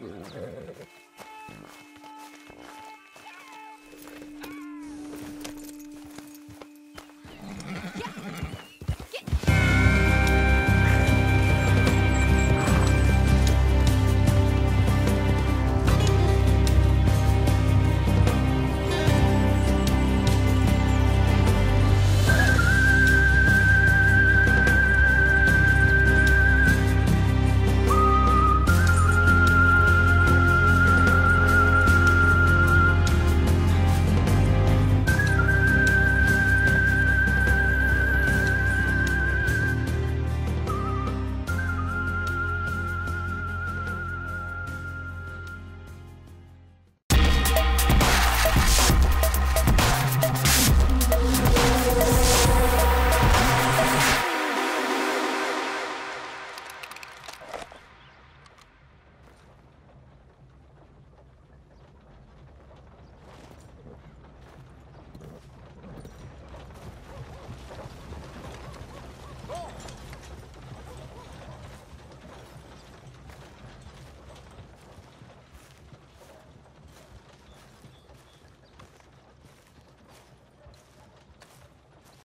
うん。